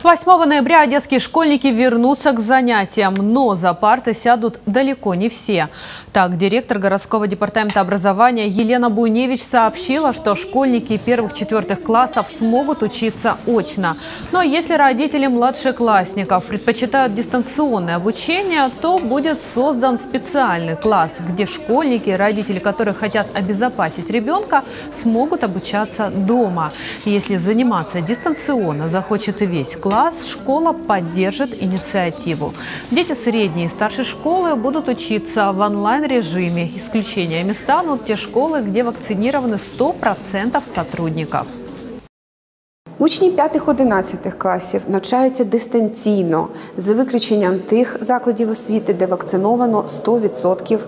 8 ноября одесские школьники вернутся к занятиям, но за парты сядут далеко не все. Так, директор городского департамента образования Елена Буйневич сообщила, что школьники первых-четвертых классов смогут учиться очно. Но если родители младшеклассников предпочитают дистанционное обучение, то будет создан специальный класс, где школьники, родители которых хотят обезопасить ребенка, смогут обучаться дома. Если заниматься дистанционно захочет весь класс, класс школа поддержит инициативу. Дети средней и старшей школы будут учиться в онлайн-режиме. Исключениями станут те школы, где вакцинированы 100% сотрудников. Учні 5-11 класів навчаються дистанційно, за виключенням тих закладів освіти, де вакциновано 100%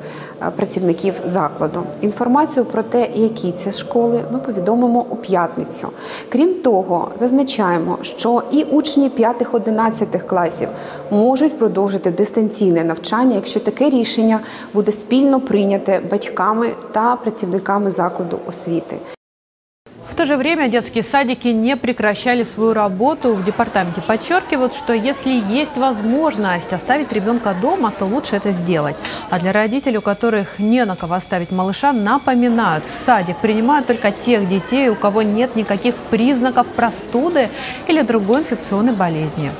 е, працівників закладу. Інформацію про те, які це школи, ми повідомимо у п'ятницю. Крім того, зазначаємо, що і учні 5-11 класів можуть продовжити дистанційне навчання, якщо таке рішення буде спільно прийняте батьками та працівниками закладу освіти. То же время детские садики не прекращали свою работу. В департаменте подчеркивают, что если есть возможность оставить ребенка дома, то лучше это сделать. А для родителей, у которых не на кого оставить малыша, напоминают, в садик принимают только тех детей, у кого нет никаких признаков простуды или другой инфекционной болезни.